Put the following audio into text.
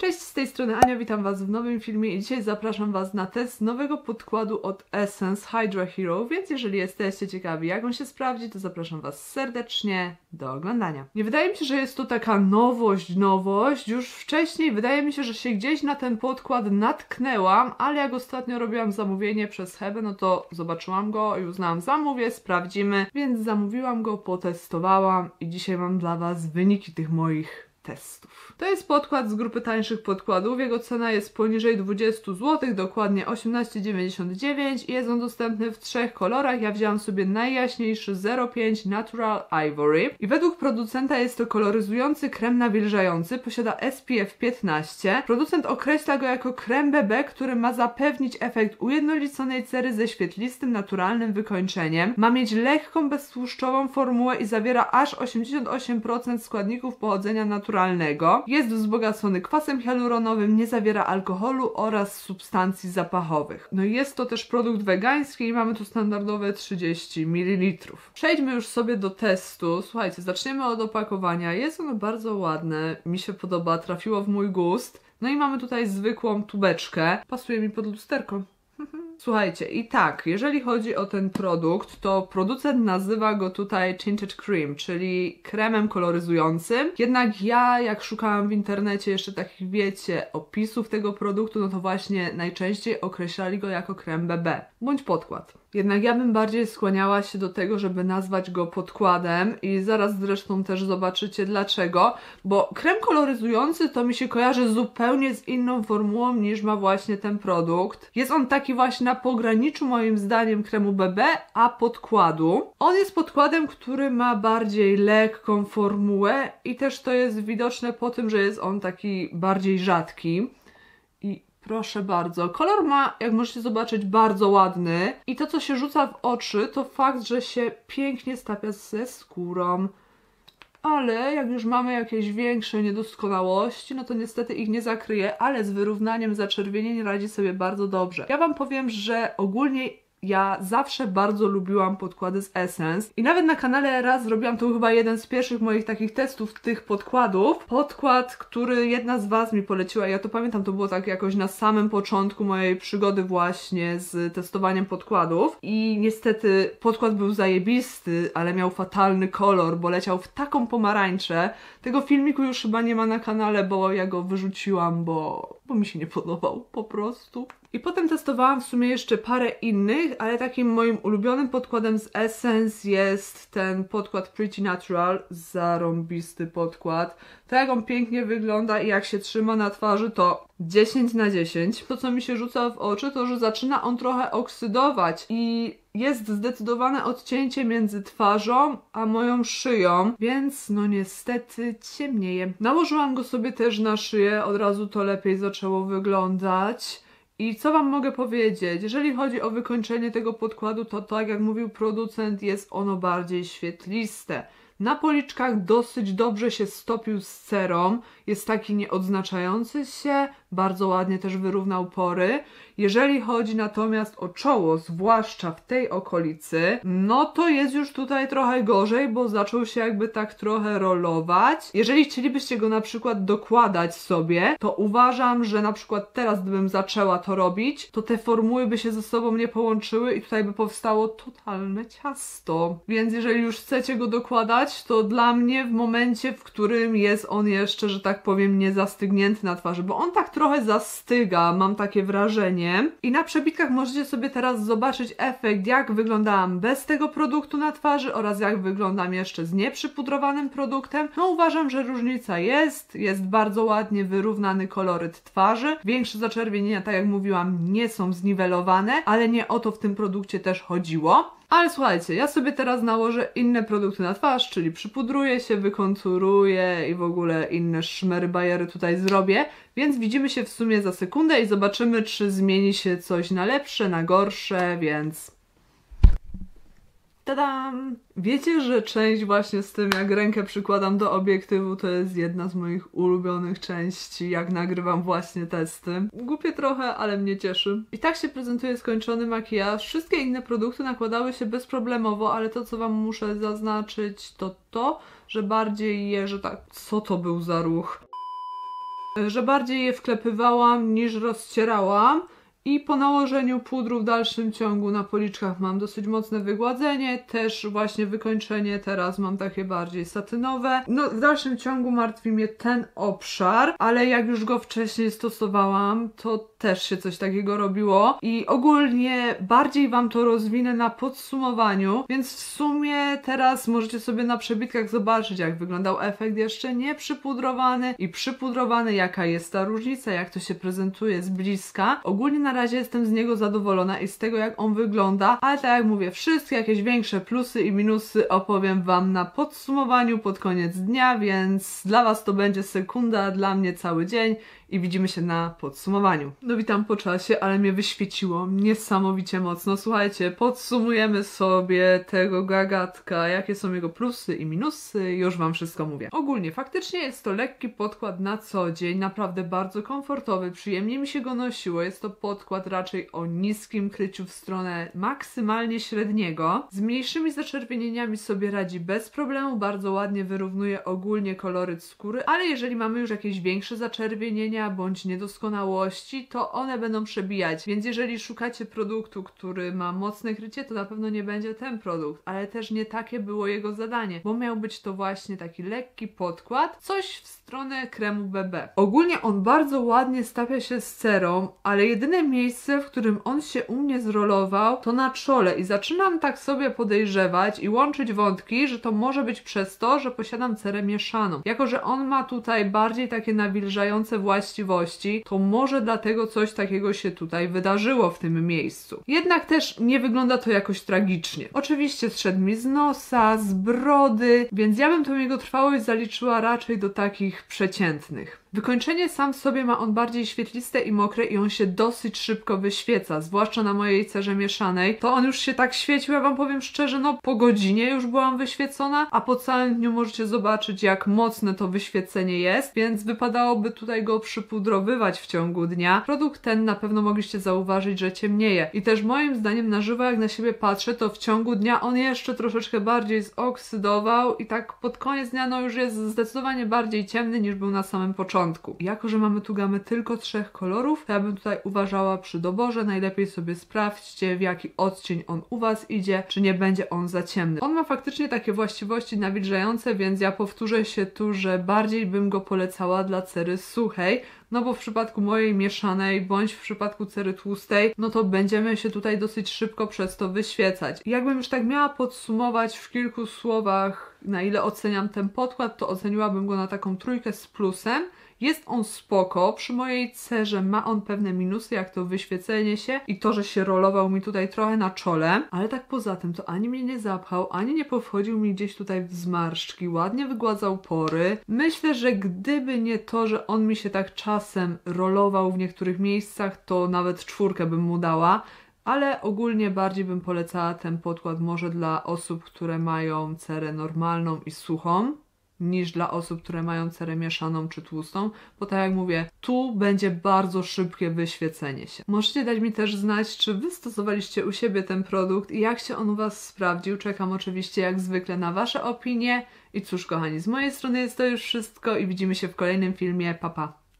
Cześć, z tej strony Ania, witam Was w nowym filmie i dzisiaj zapraszam Was na test nowego podkładu od Essence Hydra Hero, więc jeżeli jesteście ciekawi jak on się sprawdzi, to zapraszam Was serdecznie do oglądania. Nie wydaje mi się, że jest to taka nowość, nowość, już wcześniej wydaje mi się, że się gdzieś na ten podkład natknęłam, ale jak ostatnio robiłam zamówienie przez Hebe, no to zobaczyłam go i uznałam zamówię, sprawdzimy, więc zamówiłam go, potestowałam i dzisiaj mam dla Was wyniki tych moich testów. To jest podkład z grupy tańszych podkładów. Jego cena jest poniżej 20 zł, dokładnie 18,99 i jest on dostępny w trzech kolorach. Ja wzięłam sobie najjaśniejszy 05 Natural Ivory i według producenta jest to koloryzujący krem nawilżający, posiada SPF 15. Producent określa go jako krem BB, który ma zapewnić efekt ujednoliconej cery ze świetlistym, naturalnym wykończeniem. Ma mieć lekką, beztłuszczową formułę i zawiera aż 88% składników pochodzenia naturalnego naturalnego. Jest wzbogacony kwasem hialuronowym, nie zawiera alkoholu oraz substancji zapachowych. No jest to też produkt wegański i mamy tu standardowe 30 ml. Przejdźmy już sobie do testu. Słuchajcie, zaczniemy od opakowania. Jest ono bardzo ładne, mi się podoba, trafiło w mój gust. No i mamy tutaj zwykłą tubeczkę. Pasuje mi pod lusterko. Słuchajcie, i tak, jeżeli chodzi o ten produkt, to producent nazywa go tutaj Tinted Cream, czyli kremem koloryzującym. Jednak ja, jak szukałam w internecie jeszcze takich, wiecie, opisów tego produktu, no to właśnie najczęściej określali go jako krem BB bądź podkład. Jednak ja bym bardziej skłaniała się do tego, żeby nazwać go podkładem i zaraz zresztą też zobaczycie dlaczego, bo krem koloryzujący to mi się kojarzy zupełnie z inną formułą niż ma właśnie ten produkt. Jest on taki właśnie na pograniczu moim zdaniem kremu BB, a podkładu. On jest podkładem, który ma bardziej lekką formułę i też to jest widoczne po tym, że jest on taki bardziej rzadki. Proszę bardzo. Kolor ma, jak możecie zobaczyć, bardzo ładny. I to, co się rzuca w oczy, to fakt, że się pięknie stapia ze skórą. Ale jak już mamy jakieś większe niedoskonałości, no to niestety ich nie zakryje, ale z wyrównaniem zaczerwienień radzi sobie bardzo dobrze. Ja Wam powiem, że ogólnie ja zawsze bardzo lubiłam podkłady z Essence i nawet na kanale raz zrobiłam, to chyba jeden z pierwszych moich takich testów tych podkładów. Podkład, który jedna z Was mi poleciła, ja to pamiętam, to było tak jakoś na samym początku mojej przygody właśnie z testowaniem podkładów i niestety podkład był zajebisty, ale miał fatalny kolor, bo leciał w taką pomarańczę. Tego filmiku już chyba nie ma na kanale, bo ja go wyrzuciłam, bo, bo mi się nie podobał po prostu. I potem testowałam w sumie jeszcze parę innych, ale takim moim ulubionym podkładem z Essence jest ten podkład Pretty Natural. Zarąbisty podkład. To jak on pięknie wygląda i jak się trzyma na twarzy to 10 na 10. To co mi się rzuca w oczy to, że zaczyna on trochę oksydować i jest zdecydowane odcięcie między twarzą a moją szyją, więc no niestety ciemnieje. Nałożyłam go sobie też na szyję, od razu to lepiej zaczęło wyglądać. I co Wam mogę powiedzieć? Jeżeli chodzi o wykończenie tego podkładu, to tak jak mówił producent, jest ono bardziej świetliste. Na policzkach dosyć dobrze się stopił z cerą, jest taki nieodznaczający się, bardzo ładnie też wyrównał pory. Jeżeli chodzi natomiast o czoło, zwłaszcza w tej okolicy, no to jest już tutaj trochę gorzej, bo zaczął się jakby tak trochę rolować. Jeżeli chcielibyście go na przykład dokładać sobie, to uważam, że na przykład teraz gdybym zaczęła to robić, to te formuły by się ze sobą nie połączyły i tutaj by powstało totalne ciasto. Więc jeżeli już chcecie go dokładać, to dla mnie w momencie, w którym jest on jeszcze, że tak powiem, nie zastygnięty na twarzy, bo on tak trochę zastyga, mam takie wrażenie. I na przebitkach możecie sobie teraz zobaczyć efekt, jak wyglądałam bez tego produktu na twarzy oraz jak wyglądam jeszcze z nieprzypudrowanym produktem. No uważam, że różnica jest, jest bardzo ładnie wyrównany koloryt twarzy. Większe zaczerwienienia, tak jak mówiłam, nie są zniwelowane, ale nie o to w tym produkcie też chodziło. Ale słuchajcie, ja sobie teraz nałożę inne produkty na twarz, czyli przypudruję się, wykonturuję i w ogóle inne szmery bajery tutaj zrobię, więc widzimy się w sumie za sekundę i zobaczymy, czy zmieni się coś na lepsze, na gorsze, więc Tadam! Wiecie, że część właśnie z tym, jak rękę przykładam do obiektywu, to jest jedna z moich ulubionych części, jak nagrywam właśnie testy. Głupie trochę, ale mnie cieszy. I tak się prezentuje skończony makijaż. Wszystkie inne produkty nakładały się bezproblemowo, ale to, co Wam muszę zaznaczyć, to to, że bardziej je, że tak... Co to był za ruch? że bardziej je wklepywałam niż rozcierałam. I po nałożeniu pudru w dalszym ciągu na policzkach mam dosyć mocne wygładzenie, też właśnie wykończenie teraz mam takie bardziej satynowe. No w dalszym ciągu martwi mnie ten obszar, ale jak już go wcześniej stosowałam, to też się coś takiego robiło i ogólnie bardziej Wam to rozwinę na podsumowaniu, więc w sumie teraz możecie sobie na przebitkach zobaczyć jak wyglądał efekt jeszcze nie przypudrowany i przypudrowany, jaka jest ta różnica, jak to się prezentuje z bliska. Ogólnie na razie jestem z niego zadowolona i z tego jak on wygląda, ale tak jak mówię, wszystkie jakieś większe plusy i minusy opowiem Wam na podsumowaniu pod koniec dnia, więc dla Was to będzie sekunda, dla mnie cały dzień i widzimy się na podsumowaniu. No witam po czasie, ale mnie wyświeciło niesamowicie mocno. Słuchajcie, podsumujemy sobie tego gagatka, jakie są jego plusy i minusy, już Wam wszystko mówię. Ogólnie, faktycznie jest to lekki podkład na co dzień, naprawdę bardzo komfortowy, przyjemnie mi się go nosiło. Jest to podkład raczej o niskim kryciu w stronę maksymalnie średniego. Z mniejszymi zaczerwienieniami sobie radzi bez problemu, bardzo ładnie wyrównuje ogólnie koloryt skóry, ale jeżeli mamy już jakieś większe zaczerwienienia, bądź niedoskonałości, to one będą przebijać. Więc jeżeli szukacie produktu, który ma mocne krycie, to na pewno nie będzie ten produkt, ale też nie takie było jego zadanie, bo miał być to właśnie taki lekki podkład, coś w stronę kremu BB. Ogólnie on bardzo ładnie stawia się z cerą, ale jedyne miejsce, w którym on się u mnie zrolował, to na czole i zaczynam tak sobie podejrzewać i łączyć wątki, że to może być przez to, że posiadam cerę mieszaną. Jako, że on ma tutaj bardziej takie nawilżające właśnie właściwości, to może dlatego coś takiego się tutaj wydarzyło w tym miejscu. Jednak też nie wygląda to jakoś tragicznie. Oczywiście zszedł mi z nosa, z brody, więc ja bym tą jego trwałość zaliczyła raczej do takich przeciętnych. Wykończenie sam w sobie ma on bardziej świetliste i mokre i on się dosyć szybko wyświeca, zwłaszcza na mojej cerze mieszanej. To on już się tak świecił, ja wam powiem szczerze, no po godzinie już byłam wyświecona, a po całym dniu możecie zobaczyć jak mocne to wyświecenie jest, więc wypadałoby tutaj go przypudrowywać w ciągu dnia. Produkt ten na pewno mogliście zauważyć, że ciemnieje i też moim zdaniem na żywo jak na siebie patrzę, to w ciągu dnia on jeszcze troszeczkę bardziej zoksydował i tak pod koniec dnia no już jest zdecydowanie bardziej ciemny niż był na samym początku początku. Jako, że mamy tu gamę tylko trzech kolorów, to ja bym tutaj uważała przy doborze, najlepiej sobie sprawdźcie w jaki odcień on u Was idzie, czy nie będzie on za ciemny. On ma faktycznie takie właściwości nawilżające, więc ja powtórzę się tu, że bardziej bym go polecała dla cery suchej, no bo w przypadku mojej mieszanej, bądź w przypadku cery tłustej, no to będziemy się tutaj dosyć szybko przez to wyświecać. jakbym już tak miała podsumować w kilku słowach, na ile oceniam ten podkład, to oceniłabym go na taką trójkę z plusem, jest on spoko, przy mojej cerze ma on pewne minusy, jak to wyświecenie się i to, że się rolował mi tutaj trochę na czole, ale tak poza tym to ani mnie nie zapchał, ani nie powchodził mi gdzieś tutaj w zmarszczki, ładnie wygładzał pory. Myślę, że gdyby nie to, że on mi się tak czasem rolował w niektórych miejscach, to nawet czwórkę bym mu dała ale ogólnie bardziej bym polecała ten podkład może dla osób, które mają cerę normalną i suchą niż dla osób, które mają cerę mieszaną czy tłustą, bo tak jak mówię, tu będzie bardzo szybkie wyświecenie się. Możecie dać mi też znać, czy wy stosowaliście u siebie ten produkt i jak się on u was sprawdził. Czekam oczywiście jak zwykle na wasze opinie. I cóż kochani, z mojej strony jest to już wszystko i widzimy się w kolejnym filmie. Pa pa!